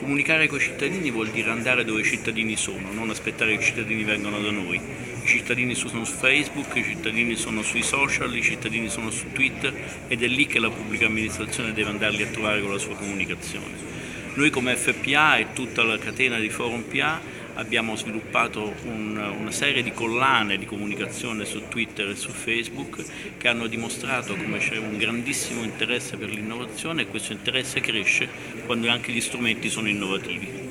Comunicare con i cittadini vuol dire andare dove i cittadini sono, non aspettare che i cittadini vengano da noi. I cittadini sono su Facebook, i cittadini sono sui social, i cittadini sono su Twitter ed è lì che la pubblica amministrazione deve andarli a trovare con la sua comunicazione. Noi come FPA e tutta la catena di Forum PA abbiamo sviluppato un, una serie di collane di comunicazione su Twitter e su Facebook che hanno dimostrato come c'è un grandissimo interesse per l'innovazione e questo interesse cresce quando anche gli strumenti sono innovativi.